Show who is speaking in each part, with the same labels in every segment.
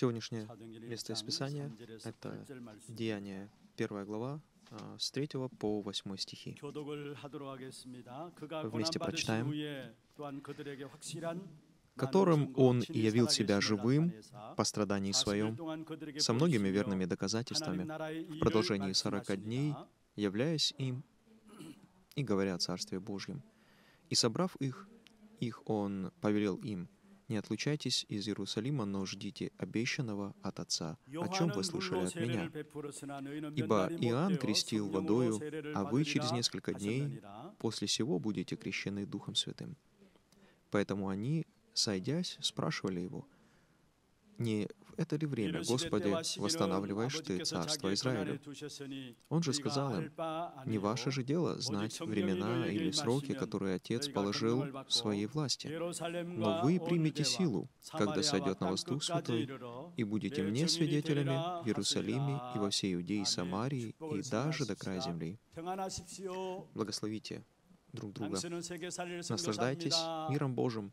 Speaker 1: Сегодняшнее место из Писания — это Деяние, первая глава, а, с 3 по 8 стихи. Вместе прочитаем. «Которым Он явил Себя живым по страдании Своем, со многими верными доказательствами, в продолжении сорока дней, являясь им и говоря о Царстве Божьем. И собрав их, их Он повелел им — не отлучайтесь из Иерусалима, но ждите обещанного от Отца, о чем вы слышали от меня. Ибо Иоанн крестил водою, а вы через несколько дней после сего будете крещены Духом Святым. Поэтому они, сойдясь, спрашивали его, не это ли время, Господи, восстанавливаешь Ты царство Израилю? Он же сказал им, не ваше же дело знать времена или сроки, которые Отец положил в своей власти. Но вы примете силу, когда сойдет на вас Дух Святой, и будете мне свидетелями в Иерусалиме и во всей Иудее и Самарии, и даже до края земли. Благословите друг друга. Наслаждайтесь миром Божьим,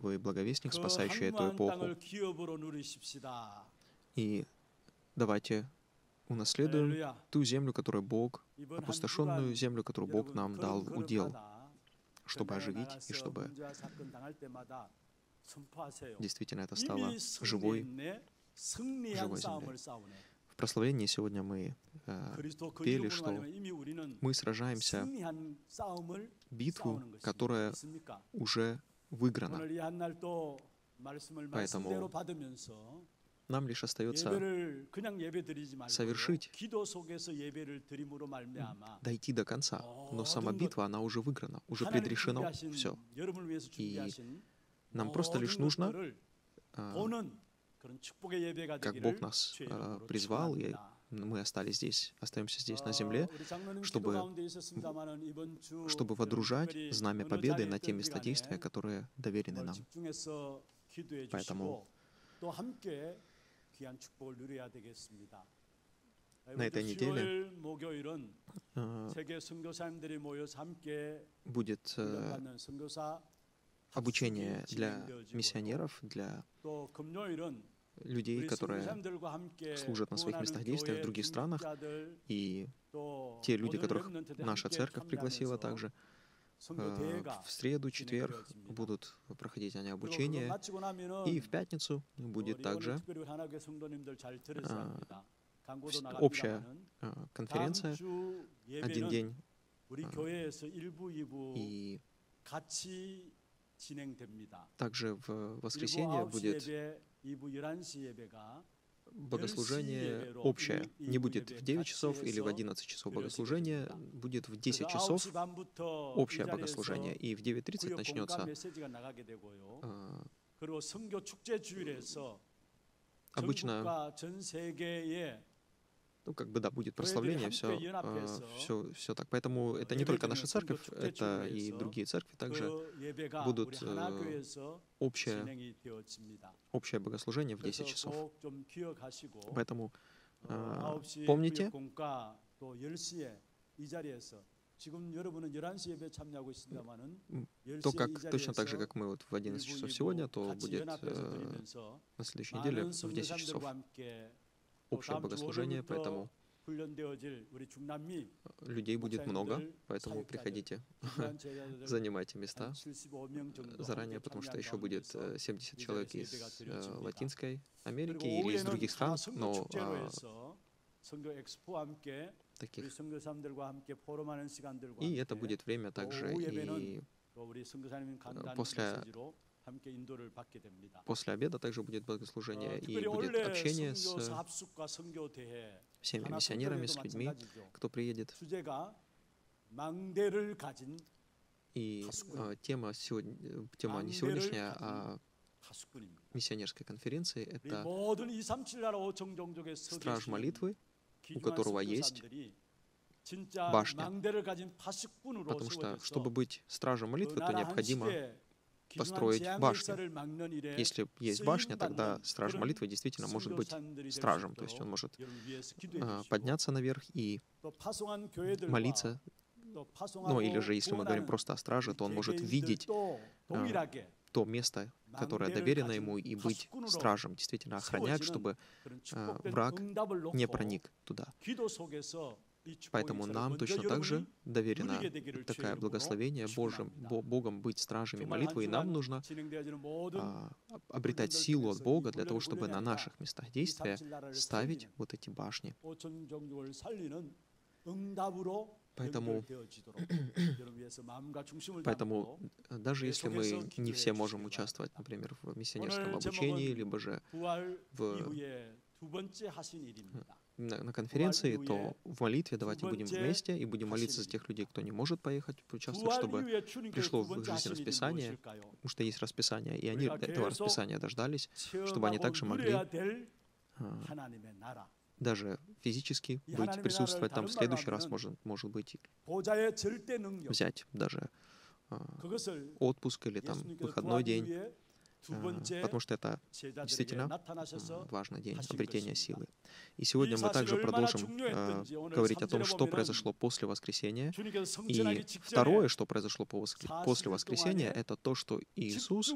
Speaker 1: вы благовестник, спасающий эту эпоху. И давайте унаследуем ту землю, которую Бог, опустошенную землю, которую Бог нам дал удел, чтобы оживить и чтобы действительно это стало живой, живой землей. В прославлении сегодня мы э, пели, что мы сражаемся битву, которая уже выиграно. Поэтому нам лишь остается совершить, дойти до конца. Но сама битва, она уже выиграна, уже предрешено все. И нам просто лишь нужно, а, как Бог нас а, призвал, и мы остались здесь, остаемся здесь на земле, чтобы, чтобы водружать знамя победы на те места действия, которые доверены нам. Поэтому на этой неделе э, будет э, обучение для миссионеров, для людей, которые служат на своих местах действия в других странах, и те люди, которых наша церковь пригласила также, э, в среду, четверг будут проходить они обучение, и в пятницу будет также э, общая э, конференция, один день, и также в воскресенье будет богослужение общее. Не будет в 9 часов или в 11 часов богослужение, будет в 10 часов общее богослужение. И в 9.30 начнется а, обычно ну, как бы, да, будет прославление, все, все, все так. Поэтому это не только наша церковь, это и другие церкви также будут э, общее, общее богослужение в 10 часов. Поэтому э, помните, то, как точно так же, как мы вот в 11 часов сегодня, то будет э, на следующей неделе в 10 часов общее богослужение, поэтому людей будет много, поэтому приходите, занимайте места заранее, потому что еще будет 70 э, человек из э, Латинской Америки или из других стран, но а, таких. И это будет время также и э, после После обеда также будет богослужение и будет общение с всеми миссионерами, с людьми, кто приедет. И э, тема, сегодня, тема не сегодняшняя, а миссионерской конференции — это страж молитвы, у которого есть башня. Потому что, чтобы быть стражем молитвы, то необходимо построить башню. Если есть башня, тогда страж молитвы действительно может быть стражем, то есть он может э, подняться наверх и молиться. Ну или же, если мы говорим просто о страже, то он может видеть э, то место, которое доверено ему, и быть стражем, действительно охранять, чтобы э, враг не проник туда. Поэтому нам точно так же доверено такое благословение Божьим, Богом быть стражами молитвы, и нам нужно а, обретать силу от Бога для того, чтобы на наших местах действия ставить вот эти башни. Поэтому, поэтому даже если мы не все можем участвовать, например, в миссионерском обучении, либо же в на, на конференции, то в молитве давайте будем вместе и будем молиться за тех людей, кто не может поехать участвовать, чтобы пришло в их жизнь расписание, потому что есть расписание, и они этого расписания дождались, чтобы они также могли а, даже физически быть, присутствовать там в следующий раз, может, может быть, взять даже а, отпуск или там выходной день, потому что это действительно важный день обретения силы. И сегодня мы также продолжим э, говорить о том, что произошло после воскресения. И второе, что произошло после воскресения, это то, что Иисус,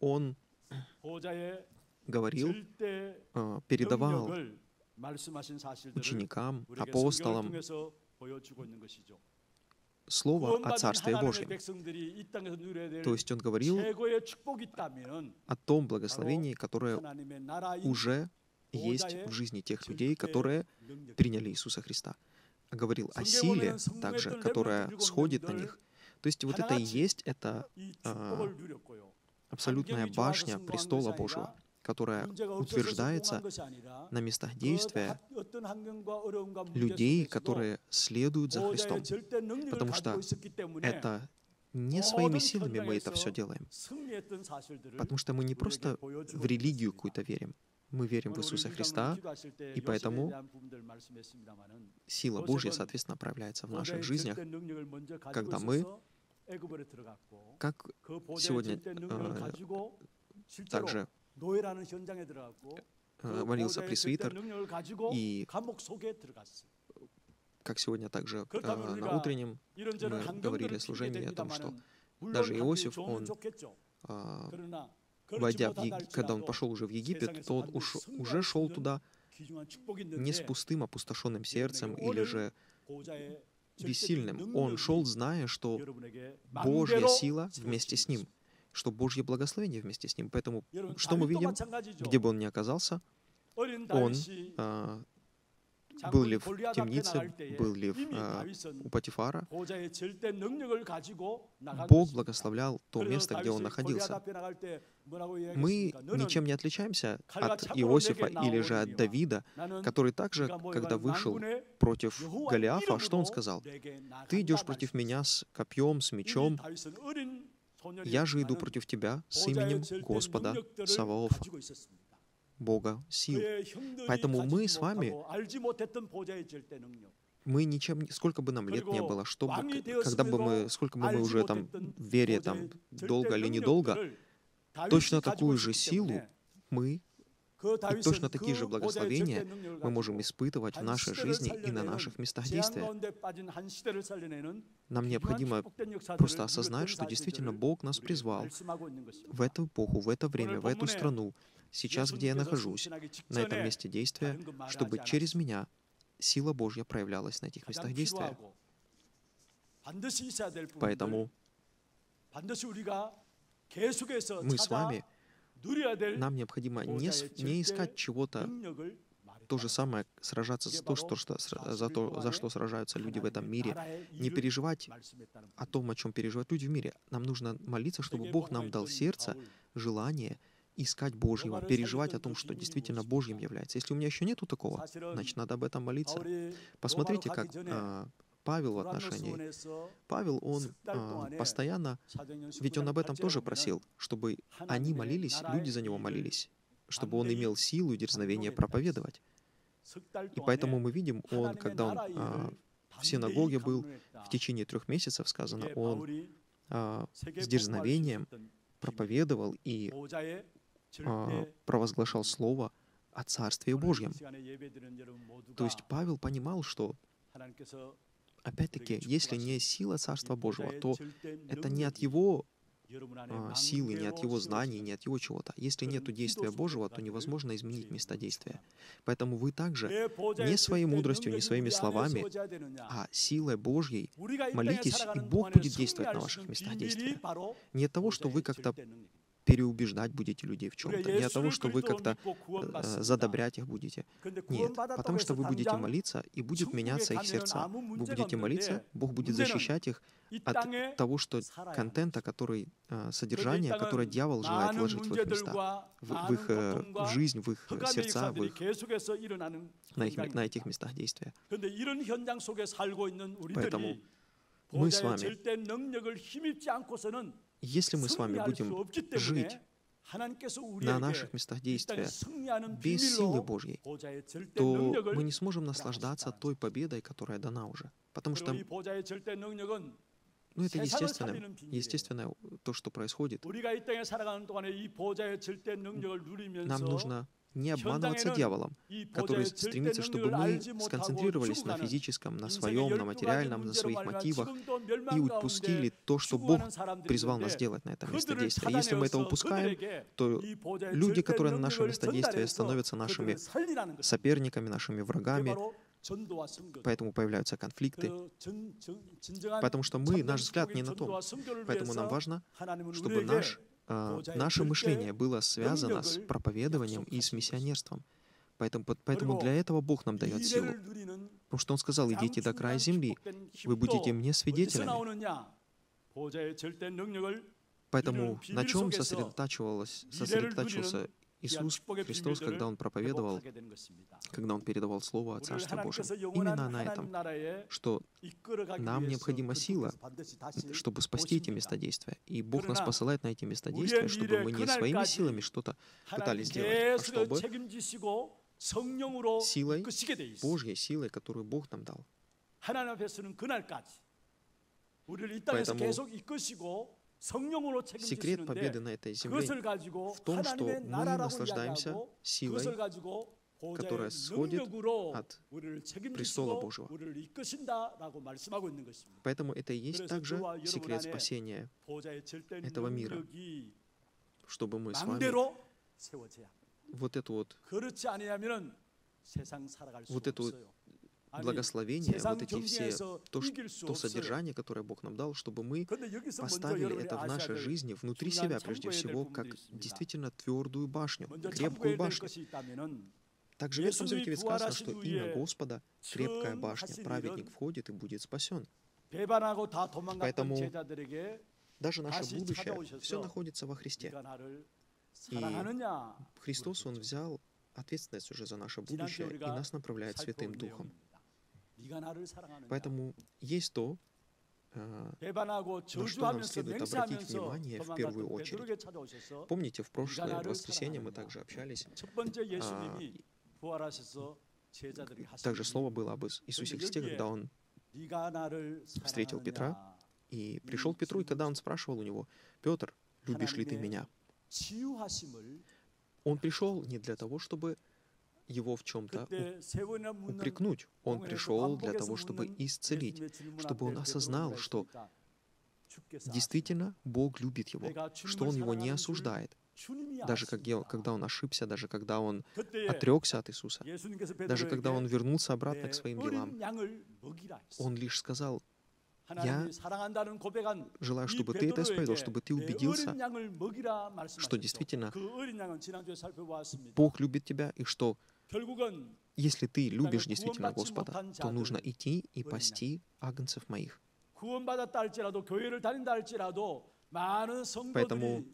Speaker 1: Он говорил, э, передавал ученикам, апостолам Слово о Царстве Божьем. То есть он говорил о том благословении, которое уже есть в жизни тех людей, которые приняли Иисуса Христа. Говорил о силе также, которая сходит на них. То есть вот это и есть, это э, абсолютная башня престола Божьего которая утверждается на местах действия людей, которые следуют за Христом. Потому что это не своими силами мы это все делаем. Потому что мы не просто в религию какую-то верим. Мы верим в Иисуса Христа, и поэтому сила Божья, соответственно, проявляется в наших жизнях, когда мы, как сегодня э, также молился пресвитер, и как сегодня также э, на утреннем мы говорили о служении о том, что даже Иосиф, он, э, войдя в когда он пошел уже в Египет, то он уж, уже шел туда не с пустым, опустошенным сердцем или же бессильным. Он шел, зная, что Божья сила вместе с ним — что Божье благословение вместе с ним. Поэтому что мы видим, где бы он ни оказался, он а, был ли в темнице, был ли в, а, у Патифара, Бог благословлял то место, где он находился. Мы ничем не отличаемся от Иосифа или же от Давида, который также, когда вышел против Голиафа, что он сказал? «Ты идешь против меня с копьем, с мечом, я же иду против тебя с именем Господа Саваофа, Бога сил. Поэтому мы с вами, мы ничем, сколько бы нам лет не было, чтобы, когда бы мы, сколько бы мы уже там в вере там долго или недолго, точно такую же силу мы и точно такие же благословения мы можем испытывать в нашей жизни и на наших местах действия. Нам необходимо просто осознать, что действительно Бог нас призвал в эту эпоху, в это время, в эту страну, сейчас, где я нахожусь, на этом месте действия, чтобы через меня сила Божья проявлялась на этих местах действия. Поэтому мы с вами нам необходимо не, не искать чего-то, то же самое, сражаться за то, что, что, за то, за что сражаются люди в этом мире, не переживать о том, о чем переживают люди в мире. Нам нужно молиться, чтобы Бог нам дал сердце, желание искать Божьего, переживать о том, что действительно Божьим является. Если у меня еще нету такого, значит, надо об этом молиться. Посмотрите, как Павел в отношении. Павел, он а, постоянно, ведь он об этом тоже просил, чтобы они молились, люди за него молились, чтобы он имел силу и дерзновение проповедовать. И поэтому мы видим, он, когда он а, в синагоге был в течение трех месяцев, сказано, он а, с дерзновением проповедовал и а, провозглашал слово о Царстве Божьем. То есть Павел понимал, что Опять-таки, если не сила Царства Божьего, то это не от его а, силы, не от Его знаний, не от Его чего-то. Если нет действия Божьего, то невозможно изменить место действия. Поэтому вы также не своей мудростью, не своими словами, а силой Божьей молитесь, и Бог будет действовать на ваших местах действия. Не от того, что вы как-то переубеждать будете людей в чем-то, не от того, что вы как-то э, задобрять их будете. Нет, потому что вы будете молиться, и будет меняться их сердца. Вы будете молиться, Бог будет защищать их от того, что контента, который, э, содержание, которое дьявол желает вложить в их места, в, в их э, в жизнь, в их сердца, в их, на, их, на этих местах действия. Поэтому мы с вами если мы с вами будем жить на наших местах действия без силы Божьей, то мы не сможем наслаждаться той победой, которая дана уже. Потому что ну, это естественно, естественно то, что происходит. Нам нужно не обманываться дьяволом, который стремится, чтобы мы сконцентрировались на физическом, на своем, на материальном, на своих мотивах и упустили то, что Бог призвал нас делать на этом месте действия. Если мы это упускаем, то люди, которые на нашем месте действия, становятся нашими соперниками, нашими врагами, Поэтому появляются конфликты. Потому что мы, наш взгляд не на том. Поэтому нам важно, чтобы наш а, наше мышление было связано с проповедованием и с миссионерством. Поэтому, поэтому для этого Бог нам дает силу. Потому что Он сказал, идите до края земли, вы будете мне свидетелями. Поэтому на чем сосредотачивалось, сосредотачивался Иисус Христос, когда Он проповедовал, когда Он передавал Слово о Царстве Божьем, именно на этом, что нам необходима сила, чтобы спасти эти места действия. И Бог нас посылает на эти места действия, чтобы мы не своими силами что-то пытались сделать, а чтобы силой, Божьей силой, которую Бог нам дал. Поэтому Секрет победы на этой земле в том, что мы наслаждаемся силой, которая сходит от престола Божьего. Поэтому это и есть также секрет спасения этого мира, чтобы мы с вами вот эту вот вот эту благословение, вот эти все, то, то содержание, которое Бог нам дал, чтобы мы поставили это в нашей жизни, внутри себя прежде всего, как действительно твердую башню, крепкую башню. Также в Ветхом Завете ведь сказано, что имя Господа — крепкая башня, праведник входит и будет спасен. Поэтому даже наше будущее, все находится во Христе. И Христос, Он взял ответственность уже за наше будущее и нас направляет Святым Духом. Поэтому есть то, э, на что нам следует обратить внимание в первую очередь. Помните, в прошлое воскресенье мы также общались. А, также слово было об Иисусе Христе, когда Он встретил Петра и пришел к Петру, и тогда Он спрашивал у него, «Петр, любишь ли ты меня?» Он пришел не для того, чтобы его в чем-то упрекнуть. Он пришел для того, чтобы исцелить, чтобы он осознал, что действительно Бог любит его, что он его не осуждает. Даже когда он ошибся, даже когда он отрекся от Иисуса, даже когда он вернулся обратно к своим делам, он лишь сказал, я желаю, чтобы ты это исповедовал, чтобы ты убедился, что действительно Бог любит тебя и что если ты любишь действительно Господа, то нужно идти и пасти агнцев моих. Поэтому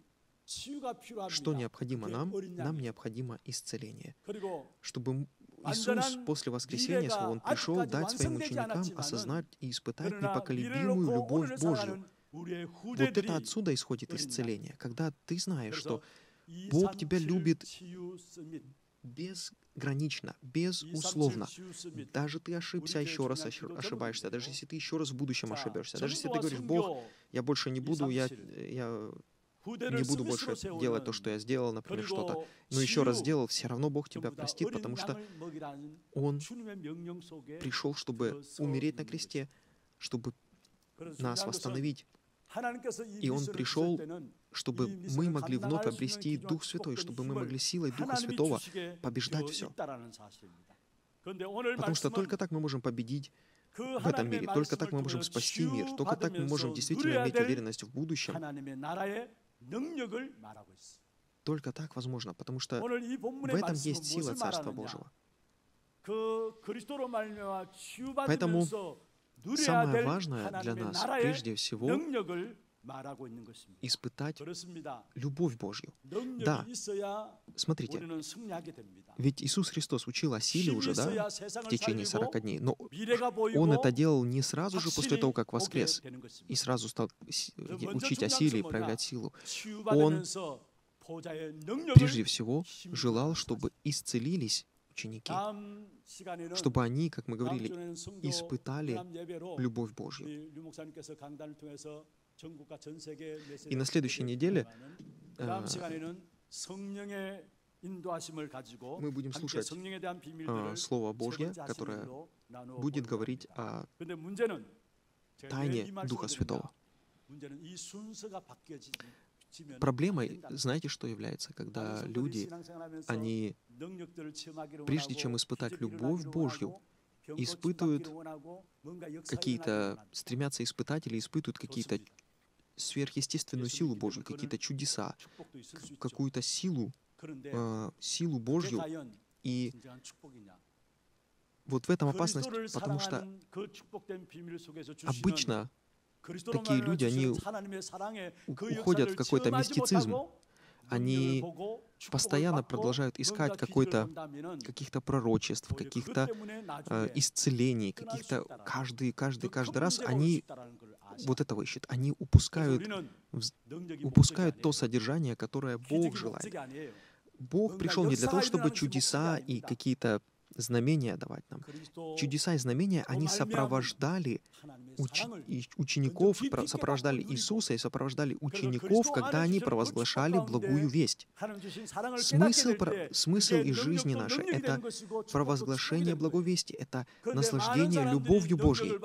Speaker 1: что необходимо нам? Нам необходимо исцеление. Чтобы Иисус после воскресения своего, Он пришел дать своим ученикам осознать и испытать непоколебимую любовь Божью. Вот это отсюда исходит исцеление, когда ты знаешь, что Бог тебя любит безгранично, безусловно. Даже ты ошибся, еще раз ошибаешься, даже если ты еще раз в будущем ошибешься, даже если ты говоришь, Бог, я больше не буду, я, я не буду больше делать то, что я сделал, например, что-то, но еще раз сделал, все равно Бог тебя простит, потому что Он пришел, чтобы умереть на кресте, чтобы нас восстановить, И Он пришел, чтобы мы могли вновь обрести Дух Святой, чтобы мы могли силой Духа Святого побеждать все. Потому что только так мы можем победить в этом мире. Только так мы можем спасти мир. Только так мы можем действительно иметь уверенность в будущем. Только так возможно, потому что в этом есть сила Царства Божьего. Поэтому самое важное для нас, прежде всего, испытать любовь Божью. Да, смотрите, ведь Иисус Христос учил о силе уже, да, в течение 40 дней, но Он это делал не сразу же после того, как воскрес, и сразу стал учить о силе и проявлять силу. Он прежде всего желал, чтобы исцелились ученики, чтобы они, как мы говорили, испытали любовь Божью. И на следующей неделе э, мы будем слушать э, Слово Божье, которое будет говорить о тайне Духа Святого. Проблемой, знаете, что является, когда люди, они, прежде чем испытать любовь Божью, испытывают какие-то, стремятся испытать или испытывают какие-то сверхъестественную силу Божью, какие-то чудеса, какую-то силу, э, силу Божью. И вот в этом опасность, потому что обычно такие люди, они уходят в какой-то мистицизм. Они постоянно продолжают искать какой-то, каких-то пророчеств, каких-то э, исцелений, каких-то каждый, каждый, каждый раз они вот этого ищут. Они упускают, упускают то содержание, которое Бог желает. Бог пришел не для того, чтобы чудеса и какие-то знамения давать нам. Чудеса и знамения, они сопровождали уч- учеников, сопровождали Иисуса и сопровождали учеников, когда они провозглашали благую весть. Смысл, смысл и жизни нашей — это провозглашение благой вести, это наслаждение любовью Божьей.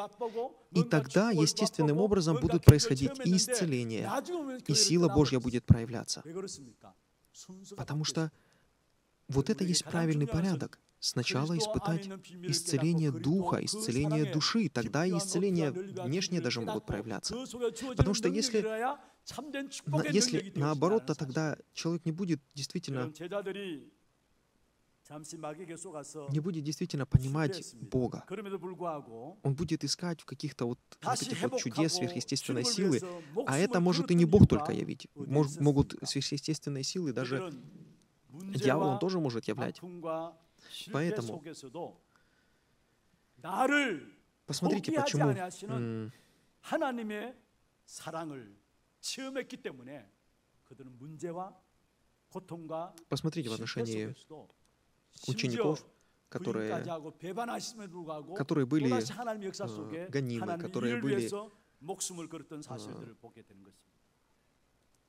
Speaker 1: И тогда естественным образом будут происходить и исцеление, и сила Божья будет проявляться. Потому что вот это есть правильный порядок. Сначала испытать исцеление духа, исцеление души, тогда и исцеление внешнее даже могут проявляться. Потому что если, если наоборот, то тогда человек не будет действительно не будет действительно понимать Бога. Он будет искать в каких-то вот, вот этих вот чудес сверхъестественной силы, а это может и не Бог только явить. Мож, могут сверхъестественные силы даже дьявол он тоже может являть. Поэтому посмотрите, почему Посмотрите в отношении учеников, которые, которые были э, гонимы, которые были э,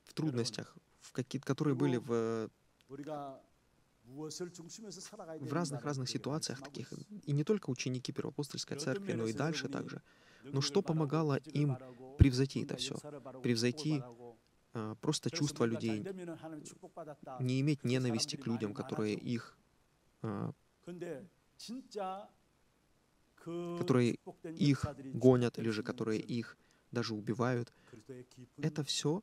Speaker 1: в трудностях, в какие, которые были в в разных-разных ситуациях таких, и не только ученики Первоапостольской церкви, но и дальше также. Но что помогало им превзойти это все? Превзойти а, просто чувства людей, не иметь ненависти к людям, которые их а, которые их гонят или же которые их даже убивают. Это все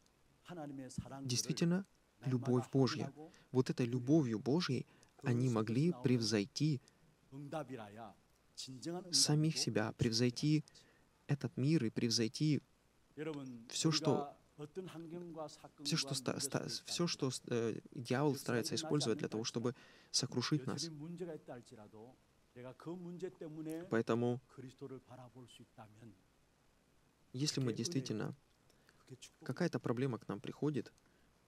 Speaker 1: действительно любовь Божья. Вот этой любовью Божьей они могли превзойти самих себя, превзойти этот мир и превзойти все, что все, что, все, что э, дьявол старается использовать для того, чтобы сокрушить нас. Поэтому, если мы действительно, какая-то проблема к нам приходит,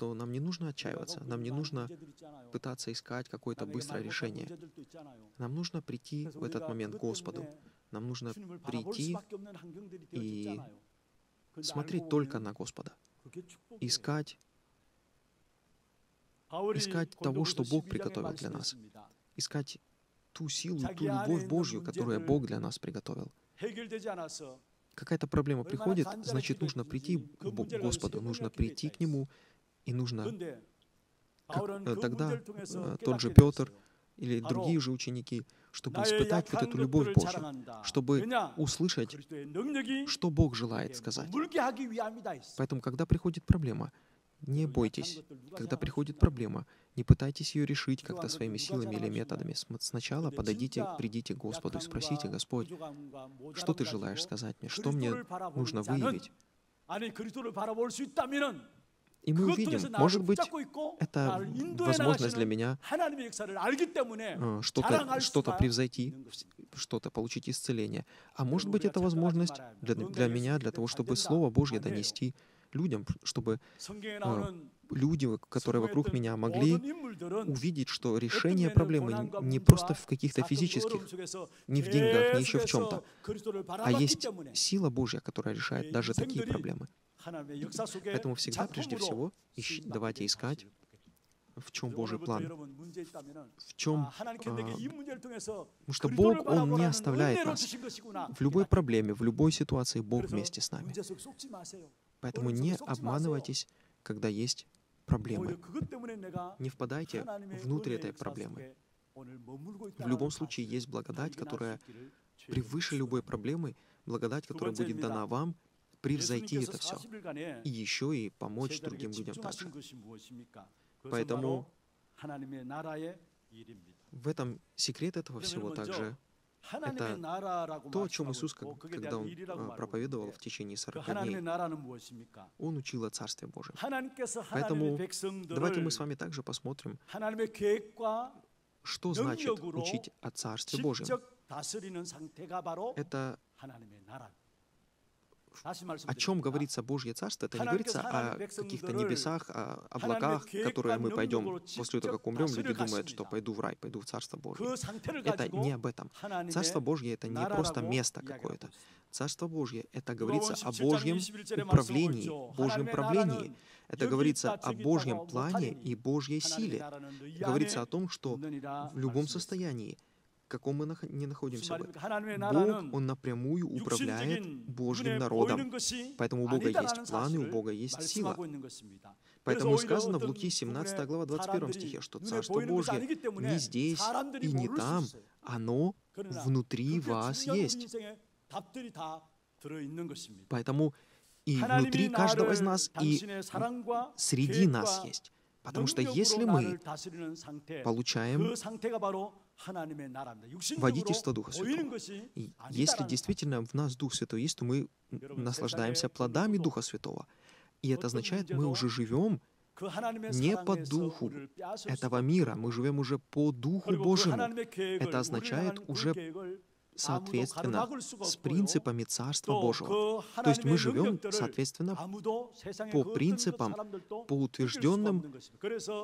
Speaker 1: то нам не нужно отчаиваться, нам не нужно пытаться искать какое-то быстрое решение. Нам нужно прийти в этот момент к Господу. Нам нужно прийти и смотреть только на Господа. Искать, искать того, что Бог приготовил для нас. Искать ту силу, ту любовь Божью, которую Бог для нас приготовил. какая-то проблема приходит, значит, нужно прийти к Господу, нужно прийти к Нему, и нужно... Как, э, тогда э, тот же Петр или другие же ученики, чтобы испытать вот эту любовь Божью, чтобы услышать, что Бог желает сказать. Поэтому, когда приходит проблема, не бойтесь. Когда приходит проблема, не пытайтесь ее решить как-то своими силами или методами. Сначала подойдите, придите к Господу и спросите, Господь, что Ты желаешь сказать мне? Что мне нужно выявить? И мы увидим, может быть, это возможность для меня э, что-то что превзойти, что-то получить исцеление. А может быть, это возможность для, для меня, для того, чтобы Слово Божье донести людям, чтобы э, люди, которые вокруг меня, могли увидеть, что решение проблемы не просто в каких-то физических, не в деньгах, не еще в чем-то, а есть сила Божья, которая решает даже такие проблемы. Поэтому всегда, прежде всего, ищ, давайте искать, в чем Божий план, в чем... А, потому что Бог, Он не оставляет нас. В любой проблеме, в любой ситуации Бог вместе с нами. Поэтому не обманывайтесь, когда есть проблемы. Не впадайте внутрь этой проблемы. В любом случае есть благодать, которая превыше любой проблемы, благодать, которая будет дана вам, превзойти это все. И еще и помочь другим людям также. Поэтому в этом секрет этого всего также это то, о чем Иисус, когда Он а, проповедовал в течение 40 дней, Он учил о Царстве Божьем. Поэтому давайте мы с вами также посмотрим, что значит учить о Царстве Божьем. Это о чем говорится Божье Царство, это не говорится о каких-то небесах, о облаках, которые мы пойдем после того, как умрем. Люди думают, что пойду в рай, пойду в Царство Божье. Это не об этом. Царство Божье — это не просто место какое-то. Царство Божье — это говорится о Божьем управлении, Божьем правлении. Это говорится о Божьем плане и Божьей силе. Говорится о том, что в любом состоянии каком мы не находимся бы. Бог, Он напрямую управляет Божьим народом. Поэтому у Бога есть план, и у Бога есть сила. Поэтому сказано в Луки 17 глава 21 стихе, что Царство Божье не здесь и не там, оно внутри вас есть. Поэтому и внутри каждого из нас, и среди нас есть. Потому что если мы получаем водительство Духа Святого. И если действительно в нас Дух Святой есть, то мы наслаждаемся плодами Духа Святого. И это означает, мы уже живем не по духу этого мира, мы живем уже по Духу Божьему. Это означает уже соответственно с принципами Царства Божьего. То есть мы живем, соответственно, по принципам, по утвержденным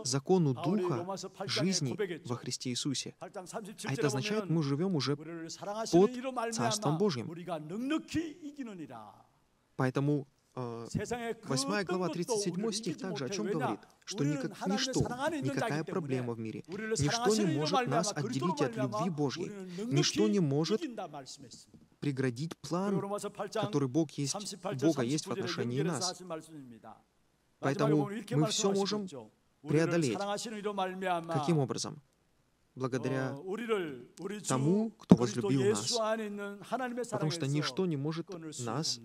Speaker 1: закону Духа жизни во Христе Иисусе. А это означает, мы живем уже под Царством Божьим. Поэтому 8 глава 37 стих также о чем говорит? Что никак, ничто, никакая проблема в мире, ничто не может нас отделить от любви Божьей, ничто не может преградить план, который Бог есть, Бога есть в отношении нас. Поэтому мы все можем преодолеть. Каким образом? благодаря тому, кто возлюбил нас. Потому что ничто не может нас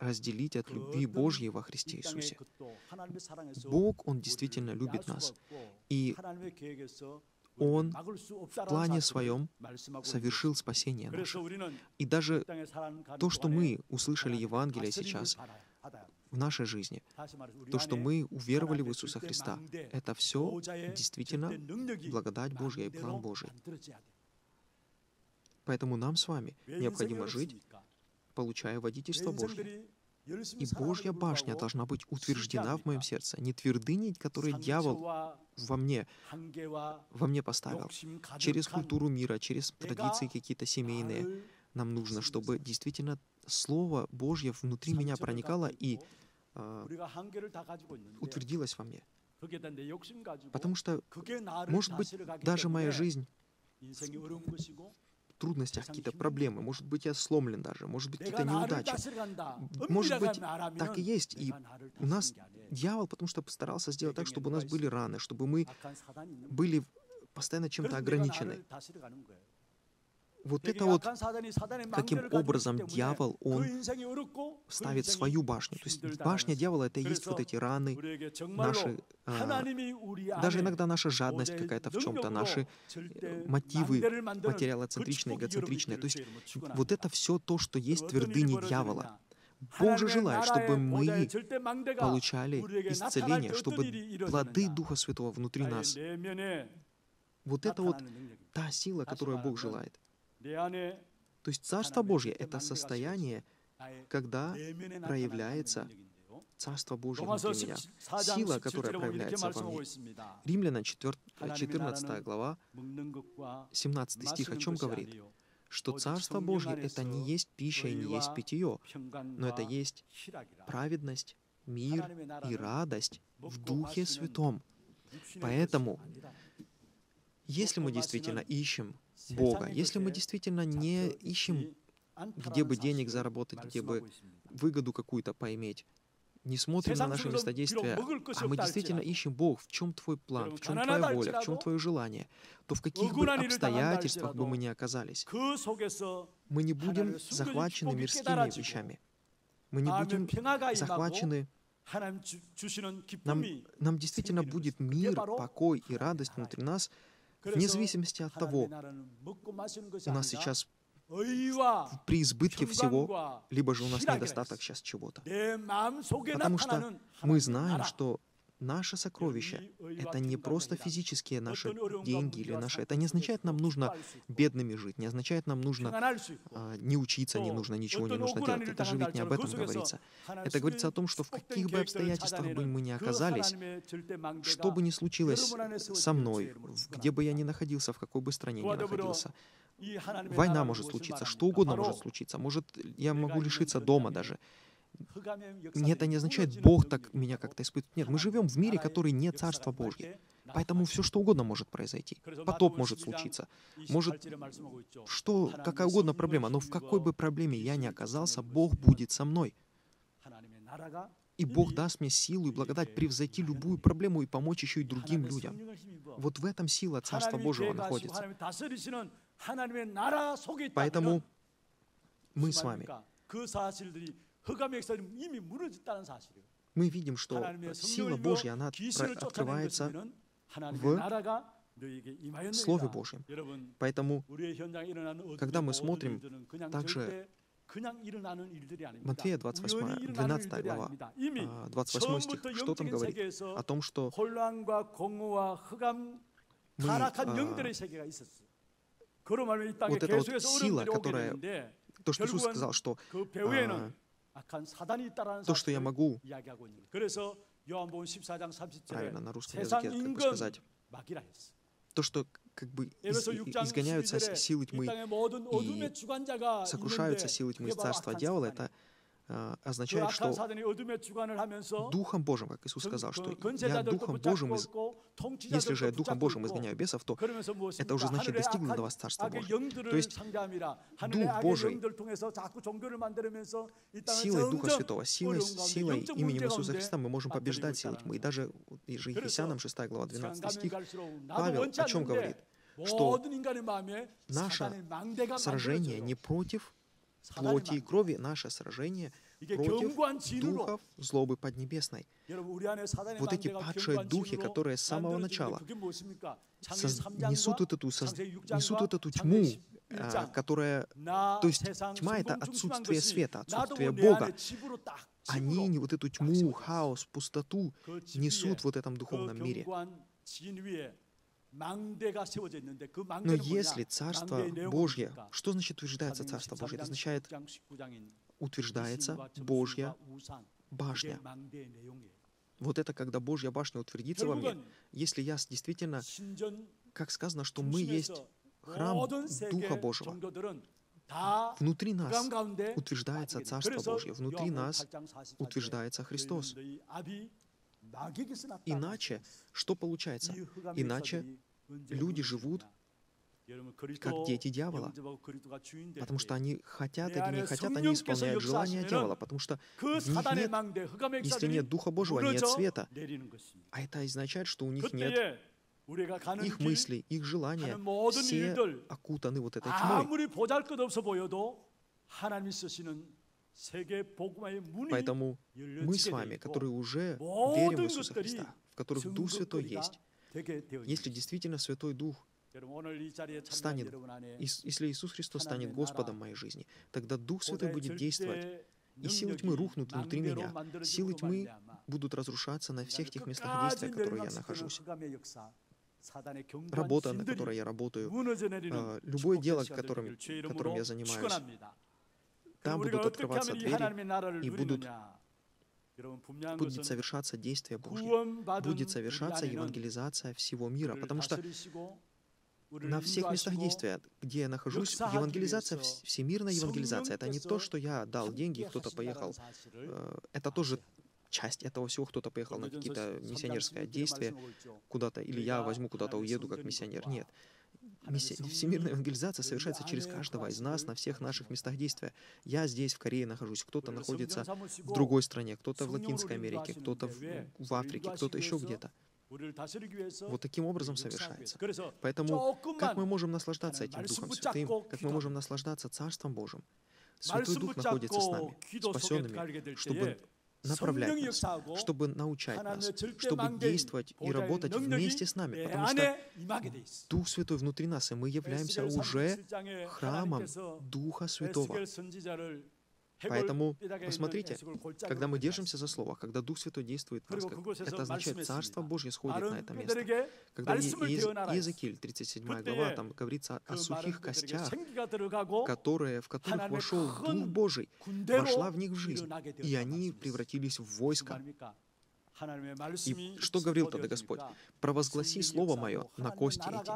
Speaker 1: разделить от любви Божьей во Христе Иисусе. Бог, Он действительно любит нас. И Он в плане своем совершил спасение наше. И даже то, что мы услышали Евангелие сейчас в нашей жизни, то, что мы уверовали в Иисуса Христа, это все действительно благодать Божья и план Божий. Поэтому нам с вами необходимо жить получая водительство Божье. И Божья башня должна быть утверждена в моем сердце, не твердыни, которые дьявол во мне, во мне поставил, через культуру мира, через традиции какие-то семейные. Нам нужно, чтобы действительно Слово Божье внутри меня проникало и э, утвердилось во мне. Потому что, может быть, даже моя жизнь трудностях, какие-то проблемы, может быть, я сломлен даже, может быть, какие-то неудачи. Может быть, так и есть. И у нас дьявол, потому что постарался сделать так, чтобы у нас были раны, чтобы мы были постоянно чем-то ограничены. Вот это вот, каким образом дьявол, он ставит свою башню. То есть башня дьявола — это и есть вот эти раны, наши, а, даже иногда наша жадность какая-то в чем-то, наши э, мотивы материалоцентричные, эгоцентричные. То есть вот это все то, что есть твердыни дьявола. Бог же желает, чтобы мы получали исцеление, чтобы плоды Духа Святого внутри нас. Вот это вот та сила, которую Бог желает. То есть Царство Божье — это состояние, когда проявляется Царство Божье внутри меня. Сила, которая проявляется во мне. Римлянам 4, 14 глава, 17 стих о чем говорит? Что Царство Божье — это не есть пища и не есть питье, но это есть праведность, мир и радость в Духе Святом. Поэтому, если мы действительно ищем Бога. Если мы действительно не ищем, где бы денег заработать, где бы выгоду какую-то поиметь, не смотрим на наше местодействие, а мы действительно ищем Бог, в чем твой план, в чем твоя воля, в чем твое желание, то в каких бы обстоятельствах бы мы ни оказались, мы не будем захвачены мирскими вещами. Мы не будем захвачены нам, нам действительно будет мир, покой и радость внутри нас, Вне зависимости от того, у нас сейчас при избытке всего, либо же у нас недостаток сейчас чего-то. Потому что мы знаем, что Наше сокровище — это не просто физические наши деньги или наши... Это не означает, нам нужно бедными жить, не означает, нам нужно а, не учиться, не нужно, ничего не нужно делать. Это же ведь не об этом говорится. Это говорится о том, что в каких бы обстоятельствах бы мы ни оказались, что бы ни случилось со мной, где бы я ни находился, в какой бы стране ни находился, война может случиться, что угодно может случиться. Может, я могу лишиться дома даже. Нет, это не означает, Бог так меня как-то испытывает. Нет, мы живем в мире, который не Царство Божье. Поэтому все что угодно может произойти. Потоп может случиться. Может, что, какая угодно проблема. Но в какой бы проблеме я ни оказался, Бог будет со мной. И Бог даст мне силу и благодать превзойти любую проблему и помочь еще и другим людям. Вот в этом сила Царства Божьего находится. Поэтому мы с вами мы видим, что сила Божья, она открывается в Слове Божьем. Поэтому, когда мы смотрим также Матфея 28, 12 глава, 28 а, стих, что там говорит? О том, что мы, а, вот эта вот сила, которая, то, что Иисус сказал, что а, то, что я могу, правильно, на русском языке, как бы сказать, то, что как бы из, изгоняются силы тьмы. И сокрушаются силы тьмы из царства дьявола, это означает, что Духом Божьим, как Иисус сказал, что я Духом Божьим, из... если же я Духом Божьим изгоняю бесов, то это уже значит достигнуто до вас Царство Божие. То есть Дух Божий силой Духа Святого, силой, силой именем Иисуса Христа мы можем побеждать силы тьмы. И даже, Ефесянам 6 глава 12 стих, Павел о чем говорит? Что наше сражение не против плоти и крови наше сражение против духов злобы поднебесной. Вот эти падшие духи, которые с самого начала несут, вот эту, несут вот эту тьму, а, которая... То есть тьма — это отсутствие света, отсутствие Бога. Они не вот эту тьму, хаос, пустоту несут в вот этом духовном мире. Но если Царство Божье, что значит утверждается Царство Божье? Это означает, утверждается Божья башня. Вот это когда Божья башня утвердится во мне, если я действительно, как сказано, что мы есть храм Духа Божьего, Внутри нас утверждается Царство Божье, внутри нас утверждается Христос. Иначе что получается? Иначе люди живут как дети дьявола. Потому что они хотят или не хотят, они исполняют желания дьявола. Потому что в них нет, если нет Духа Божьего, нет света. А это означает, что у них нет их мысли, их желания, все окутаны вот этой тьмой. Поэтому мы с вами, которые уже верим в Иисуса Христа, в которых Дух Святой есть, если действительно Святой Дух станет, если Иисус Христос станет Господом моей жизни, тогда Дух Святой будет действовать, и силы тьмы рухнут внутри меня. Силы тьмы будут разрушаться на всех тех местах действия, в которых я нахожусь. Работа, на которой я работаю, а, любое дело, которым, которым я занимаюсь, там будут открываться двери и будут будет совершаться действие Божье, будет совершаться евангелизация всего мира, потому что на всех местах действия, где я нахожусь, евангелизация, всемирная евангелизация, это не то, что я дал деньги, кто-то поехал. Э, это тоже часть этого всего. Кто-то поехал на какие-то миссионерские действия куда-то, или я возьму куда-то, уеду как миссионер. Нет. Миссия, всемирная евангелизация совершается через каждого из нас на всех наших местах действия. Я здесь, в Корее, нахожусь, кто-то находится в другой стране, кто-то в Латинской Америке, кто-то в, в Африке, кто-то еще где-то. Вот таким образом совершается. Поэтому как мы можем наслаждаться этим Духом Святым, как мы можем наслаждаться Царством Божьим? Святой Дух находится с нами, спасенными, чтобы направлять нас, чтобы научать нас, чтобы действовать и работать вместе с нами, потому что Дух Святой внутри нас, и мы являемся уже храмом Духа Святого. Поэтому, посмотрите, когда мы держимся за Слово, когда Дух Святой действует в нас, это означает, Царство Божье сходит на это место. Когда Иезекииль, 37 глава, там говорится о сухих костях, которые, в которых вошел Дух Божий, вошла в них в жизнь, и они превратились в войско. И что говорил тогда Господь? «Провозгласи Слово Мое на кости эти,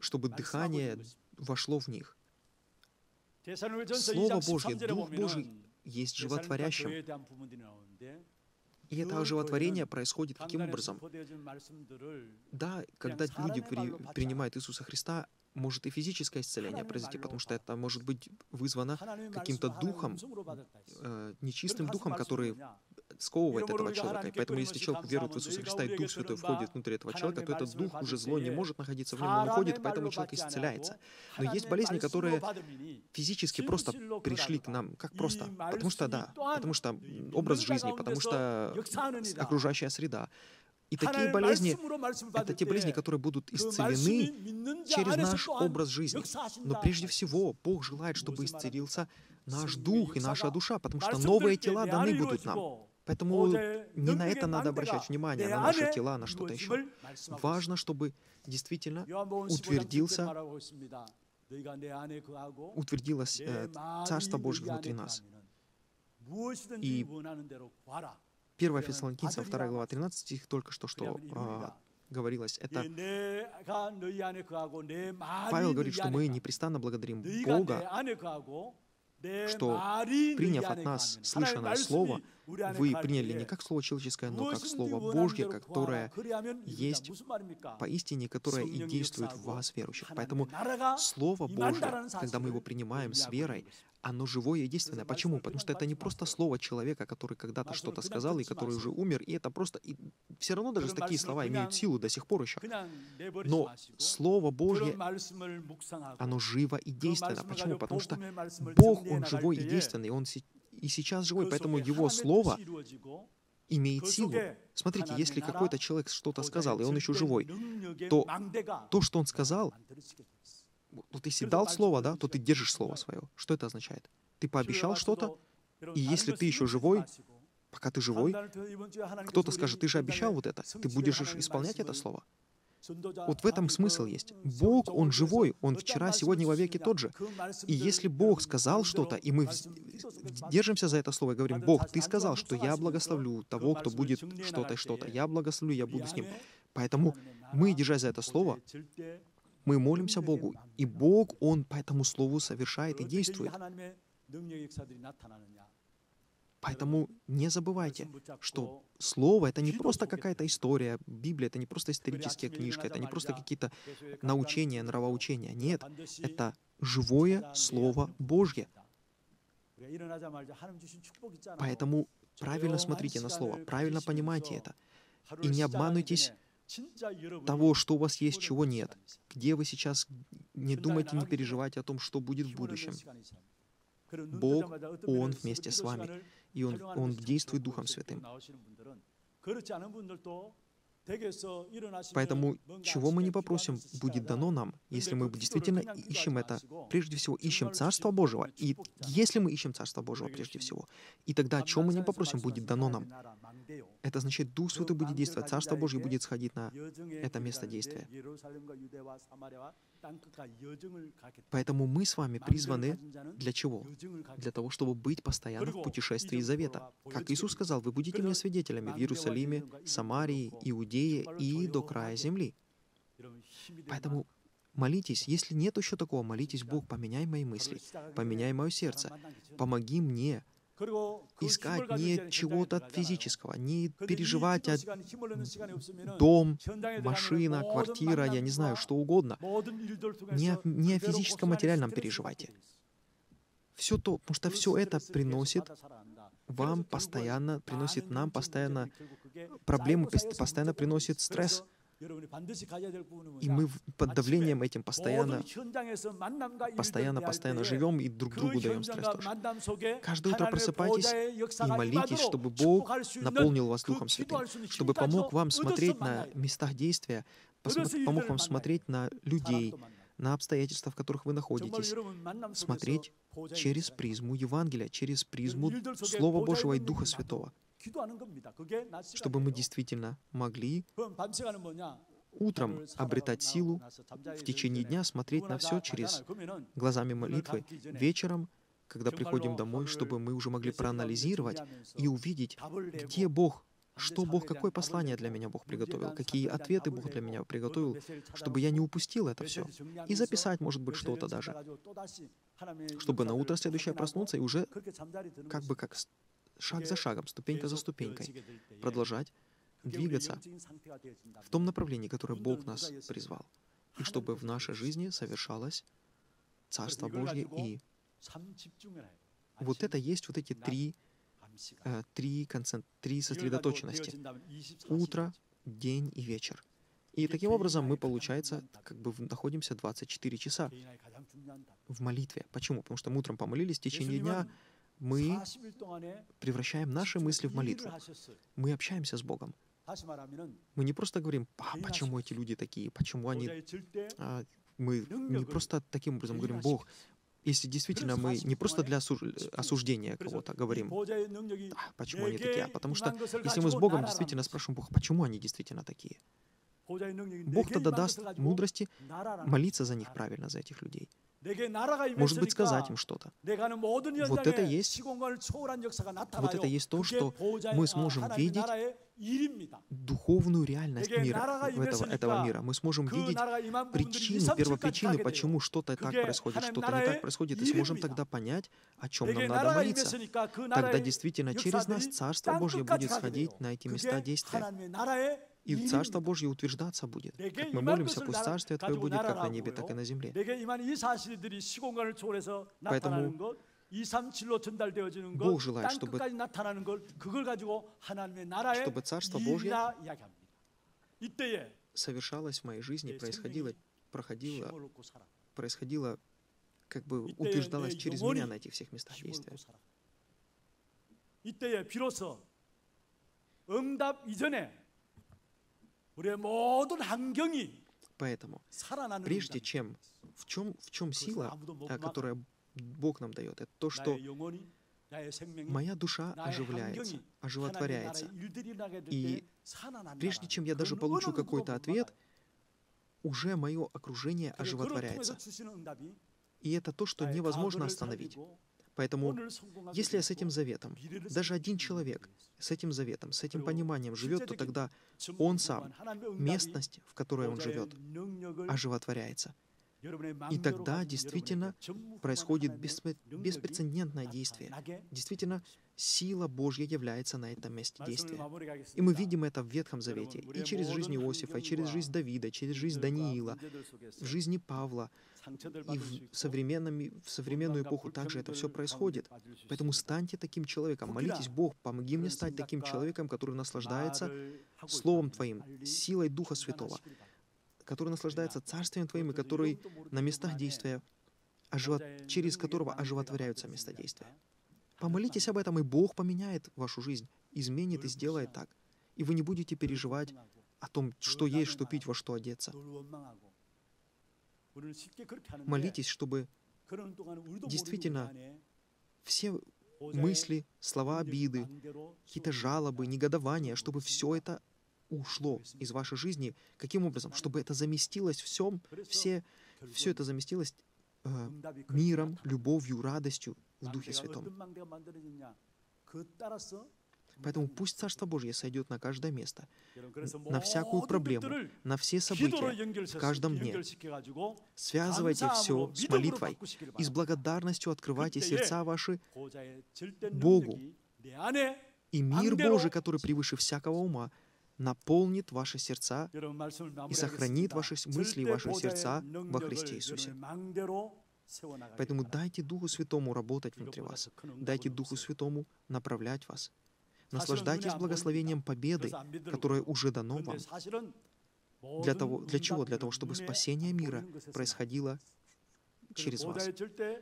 Speaker 1: чтобы дыхание вошло в них». Слово Божье, Дух Божий есть животворящим. И это оживотворение происходит каким образом? Да, когда люди при, принимают Иисуса Христа, может и физическое исцеление произойти, потому что это может быть вызвано каким-то духом, э, нечистым духом, который сковывает этого человека. И поэтому, если человек верует в Иисуса Христа, и Дух Святой входит внутрь этого человека, то этот дух уже зло не может находиться в нем, он уходит, поэтому человек исцеляется. Но есть болезни, которые физически просто пришли к нам, как просто, потому что, да, потому что образ жизни, потому что окружающая среда. И такие болезни — это те болезни, которые будут исцелены через наш образ жизни. Но прежде всего, Бог желает, чтобы исцелился наш дух и наша душа, потому что новые тела даны будут нам. Поэтому не на это надо обращать внимание, на наши тела, на что-то еще. Важно, чтобы действительно утвердился, утвердилось э, Царство Божье внутри нас. И 1 Фессалоникийцам 2 глава 13 стих только что, что э, говорилось, это Павел говорит, что мы непрестанно благодарим Бога что, приняв от нас слышанное Слово, вы приняли не как Слово человеческое, но как Слово Божье, которое есть поистине, которое и действует в вас, верующих. Поэтому Слово Божье, когда мы его принимаем с верой, оно живое и действенное. Почему? Потому что это не просто слово человека, который когда-то что-то сказал и который уже умер, и это просто... И все равно даже такие слова имеют силу до сих пор еще. Но Слово Божье, оно живо и действенно. Почему? Потому что Бог, Он живой и действенный, Он и сейчас живой, поэтому Его Слово имеет силу. Смотрите, если какой-то человек что-то сказал, и он еще живой, то то, что он сказал, вот если дал слово, да, то ты держишь слово свое. Что это означает? Ты пообещал что-то, и если ты еще живой, пока ты живой, кто-то скажет, ты же обещал вот это, ты будешь исполнять это слово. Вот в этом смысл есть. Бог, Он живой, Он вчера, сегодня, во веки тот же. И если Бог сказал что-то, и мы держимся за это слово и говорим, Бог, Ты сказал, что я благословлю того, кто будет что-то и что-то. Я благословлю, я буду с ним. Поэтому мы, держась за это слово, мы молимся Богу, и Бог, Он по этому слову совершает и действует. Поэтому не забывайте, что Слово — это не просто какая-то история, Библия — это не просто исторические книжки, это не просто какие-то научения, нравоучения. Нет, это живое Слово Божье. Поэтому правильно смотрите на Слово, правильно понимайте это. И не обманывайтесь того, что у вас есть, чего нет. Где вы сейчас, не думайте, не переживайте о том, что будет в будущем. Бог, Он вместе с вами, и Он, Он действует Духом Святым. Поэтому, чего мы не попросим, будет дано нам, если мы действительно ищем это, прежде всего ищем Царство Божьего, и если мы ищем Царство Божьего прежде всего, и тогда, чего мы не попросим, будет дано нам. Это значит, Дух Святой будет действовать, Царство Божье будет сходить на это место действия. Поэтому мы с вами призваны для чего? Для того, чтобы быть постоянно в путешествии Завета. Как Иисус сказал, вы будете мне свидетелями в Иерусалиме, Самарии, Иудее и до края земли. Поэтому молитесь, если нет еще такого, молитесь, Бог, поменяй мои мысли, поменяй мое сердце, помоги мне искать не чего-то физического, не переживать о дом, машина, квартира, я не знаю, что угодно. Не не о физическом, материальном переживайте. Все то, потому что все это приносит вам постоянно, приносит нам постоянно проблемы, постоянно приносит стресс. И мы под давлением этим постоянно, постоянно, постоянно живем и друг другу даем стресс тоже. Каждое утро просыпайтесь и молитесь, чтобы Бог наполнил вас Духом Святым, чтобы помог вам смотреть на местах действия, помог вам смотреть на людей, на обстоятельства, в которых вы находитесь, смотреть через призму Евангелия, через призму Слова Божьего и Духа Святого. чтобы мы действительно могли утром обретать силу, в течение дня смотреть на все через глазами молитвы, вечером, когда приходим домой, чтобы мы уже могли проанализировать и увидеть, где Бог, что Бог, какое послание для меня Бог приготовил, какие ответы Бог для меня приготовил, чтобы я не упустил это все. И записать, может быть, что-то даже, чтобы на утро следующее проснуться и уже как бы как шаг за шагом, ступенька за ступенькой, продолжать двигаться в том направлении, которое Бог нас призвал, и чтобы в нашей жизни совершалось Царство Божье и вот это есть вот эти три, три, концент, три сосредоточенности. Утро, день и вечер. И таким образом мы, получается, как бы находимся 24 часа в молитве. Почему? Потому что мы утром помолились, в течение дня мы превращаем наши мысли в молитву. Мы общаемся с Богом. Мы не просто говорим, а почему эти люди такие, почему они... А, мы не просто таким образом говорим, Бог, если действительно мы не просто для осуждения кого-то говорим, а, почему они такие, а потому что если мы с Богом действительно спрашиваем Бога, почему они действительно такие, Бог тогда даст мудрости молиться за них правильно, за этих людей. Может быть, сказать им что-то. Вот это есть, вот это есть то, что мы сможем видеть духовную реальность мира, этого, этого мира. Мы сможем видеть причины, первопричины, почему что-то так происходит, что-то не так происходит, и сможем тогда понять, о чем нам надо молиться. Тогда действительно через нас Царство Божье будет сходить на эти места действия и Царство Божье утверждаться будет. Как мы молимся, пусть Царствие Твое будет как на небе, так и на земле. Поэтому Бог желает, чтобы, чтобы Царство Божье совершалось в моей жизни, происходило, проходило, происходило, как бы утверждалось через меня на этих всех местах действия. 이때에 비로소 응답 이전에 Поэтому, прежде чем, в чем, в чем сила, которая Бог нам дает, это то, что моя душа оживляется, оживотворяется. И прежде чем я даже получу какой-то ответ, уже мое окружение оживотворяется. И это то, что невозможно остановить. Поэтому, если я с этим заветом, даже один человек с этим заветом, с этим пониманием живет, то тогда он сам, местность, в которой он живет, оживотворяется. И тогда действительно происходит беспрецедентное действие. Действительно, сила Божья является на этом месте действия. И мы видим это в Ветхом Завете, и через жизнь Иосифа, и через жизнь Давида, через жизнь Даниила, в жизни Павла, и в, современном, в современную эпоху также это все происходит. Поэтому станьте таким человеком, молитесь, Бог, помоги мне стать таким человеком, который наслаждается Словом Твоим, силой Духа Святого, который наслаждается Царствием Твоим, и который на местах действия, оживот... через которого оживотворяются места действия. Помолитесь об этом, и Бог поменяет вашу жизнь, изменит и сделает так. И вы не будете переживать о том, что есть, что пить, во что одеться. Молитесь, чтобы действительно все мысли, слова обиды, какие-то жалобы, негодования, чтобы все это ушло из вашей жизни. Каким образом? Чтобы это заместилось всем, все, все это заместилось э, миром, любовью, радостью в Духе Святом. Поэтому пусть Царство Божье сойдет на каждое место, на всякую проблему, на все события в каждом дне. Связывайте все с молитвой и с благодарностью открывайте сердца ваши Богу. И мир Божий, который превыше всякого ума, наполнит ваши сердца и сохранит ваши мысли и ваши сердца во Христе Иисусе. Поэтому дайте Духу Святому работать внутри вас. Дайте Духу Святому направлять вас. Наслаждайтесь благословением победы, которое уже дано вам. Для, того, для чего? Для того, чтобы спасение мира происходило через вас,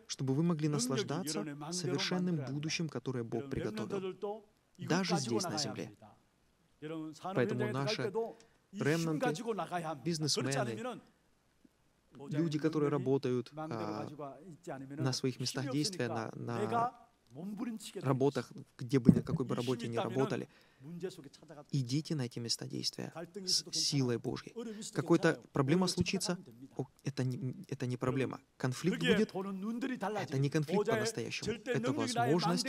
Speaker 1: чтобы вы могли наслаждаться совершенным будущим, которое Бог приготовил, даже здесь, на земле. Поэтому наши ремнанты, бизнесмены, люди, которые работают а, на своих местах действия, на, на работах, где бы, на какой бы работе ни работали, идите на эти места действия с силой Божьей. Какая-то проблема случится, это не, это не проблема. Конфликт будет, это не конфликт по-настоящему. Это возможность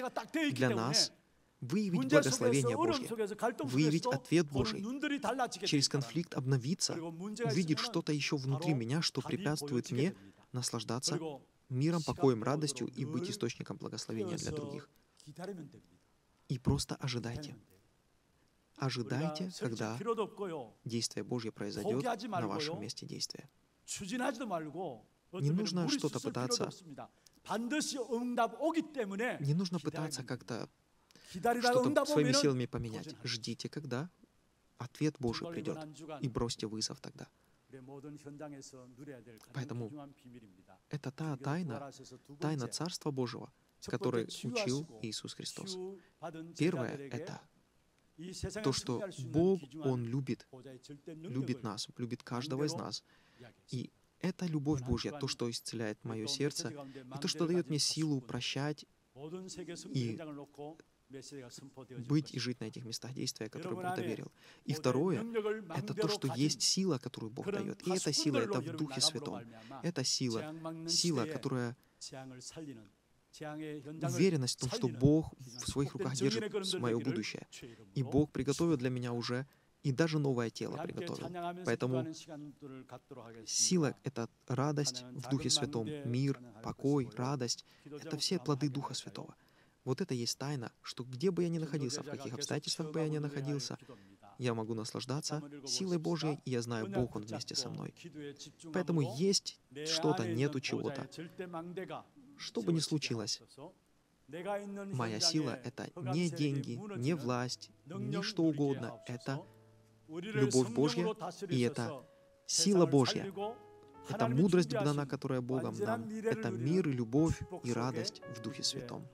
Speaker 1: для нас выявить благословение Божье, выявить ответ Божий, через конфликт обновиться, увидеть что-то еще внутри меня, что препятствует мне наслаждаться миром, покоем, радостью и быть источником благословения для других. И просто ожидайте. Ожидайте, когда действие Божье произойдет на вашем месте действия. Не нужно что-то пытаться... Не нужно пытаться как-то что-то своими силами поменять. Ждите, когда ответ Божий придет, и бросьте вызов тогда. Поэтому это та тайна, тайна Царства Божьего, которой учил Иисус Христос. Первое — это то, что Бог, Он любит, любит нас, любит каждого из нас. И это любовь Божья, то, что исцеляет мое сердце, и то, что дает мне силу прощать и быть и жить на этих местах действия, которые Бог доверил. И второе — это то, что есть сила, которую Бог дает. И эта сила — это в Духе Святом. Это сила, сила, которая уверенность в том, что Бог в своих руках держит мое будущее. И Бог приготовил для меня уже и даже новое тело приготовил. Поэтому сила — это радость в Духе Святом, мир, покой, радость — это все плоды Духа Святого. Вот это есть тайна, что где бы я ни находился, в каких обстоятельствах бы я ни находился, я могу наслаждаться силой Божьей, и я знаю, Бог, Он вместе со мной. Поэтому есть что-то, нету чего-то. Что бы ни случилось, моя сила — это не деньги, не власть, не что угодно. Это любовь Божья, и это сила Божья. Это мудрость дана, которая Богом нам. Это мир, любовь и радость в Духе Святом.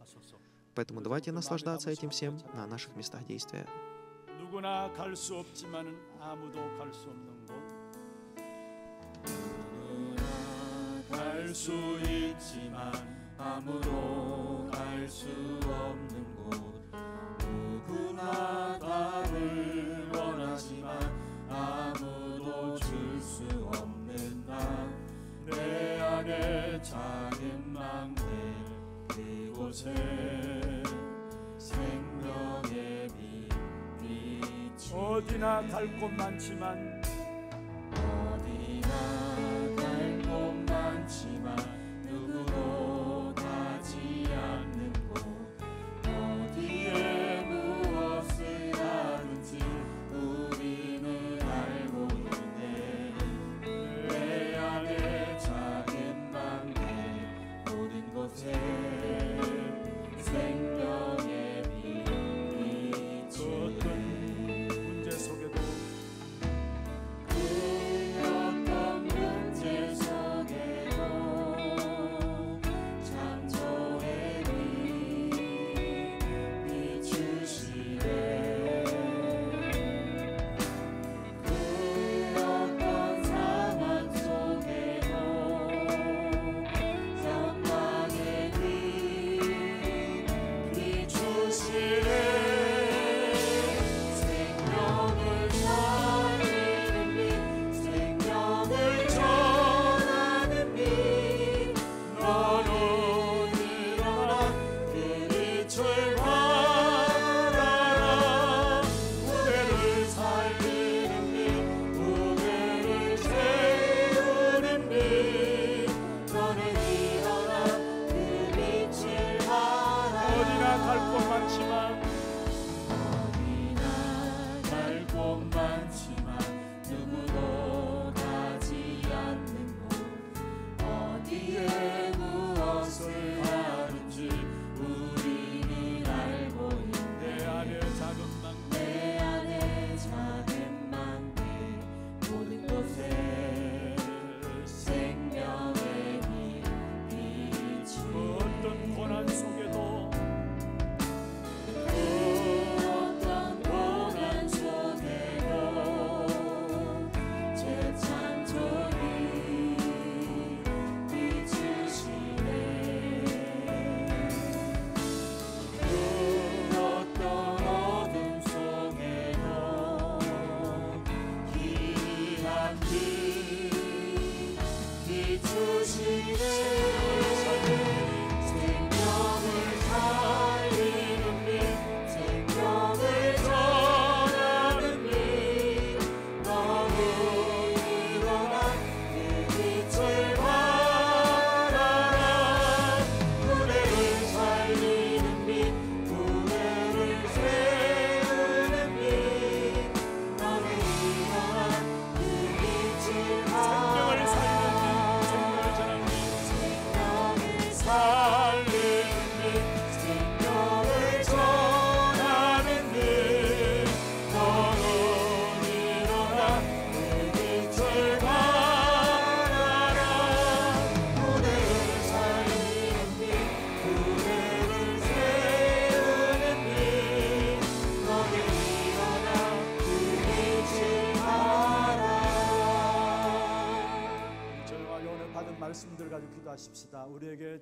Speaker 1: Поэтому давайте наслаждаться этим всем на наших местах действия. 갈수 있지만 아무도 갈 수 없는 곳 누구나 답을 원하지만 아무도 줄 수 없는 나내 안에 작은 망대 그곳에 어디나 갈 곳 많지만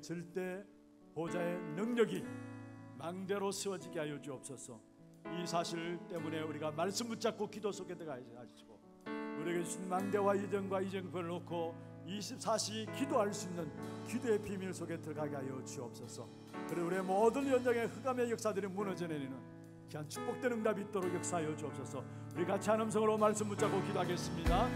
Speaker 1: 절대 보좌의 능력이 망대로 세워지게 하여 주옵소서. 이 사실 때문에 우리가 말씀 붙잡고 기도 속에 들어가야 하시고 우리에게 주신 망대와 이정과 이정표를 놓고 24시 기도할 수 있는 기도의 비밀 속에 들어가게 하여 주옵소서. 그리고 우리의 모든 연장의 흑암의 역사들이 무너져 내리는 귀한 축복된 응답이 있도록 역사하여 주옵소서. 우리 같이 한 음성으로 말씀 붙잡고 기도하겠습니다.